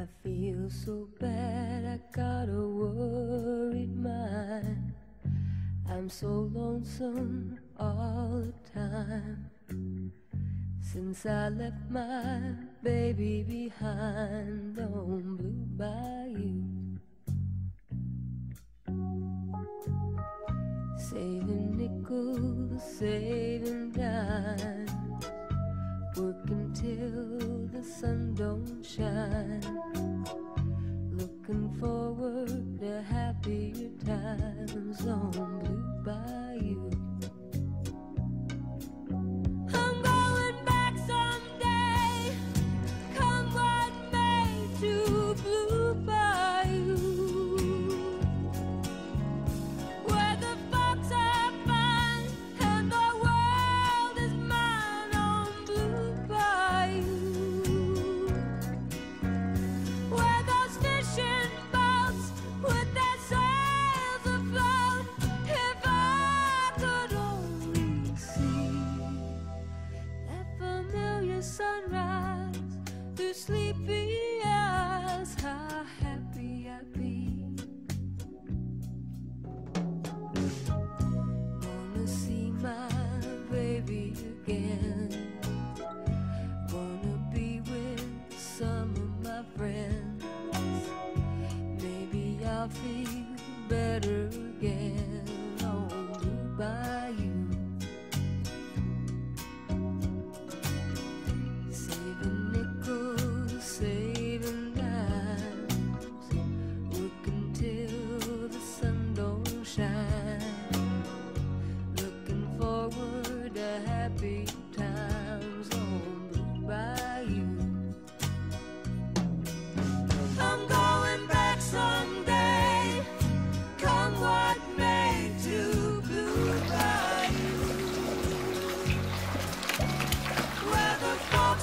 I feel so bad, I got a worried mind. I'm so lonesome all the time. Since I left my baby behind on Blue Bayou. Saving nickels, saving dimes, times on Blue Bayou. Sleepy eyes, how happy I'd be. Wanna see my baby again. Wanna be with some of my friends. Maybe I'll feel better again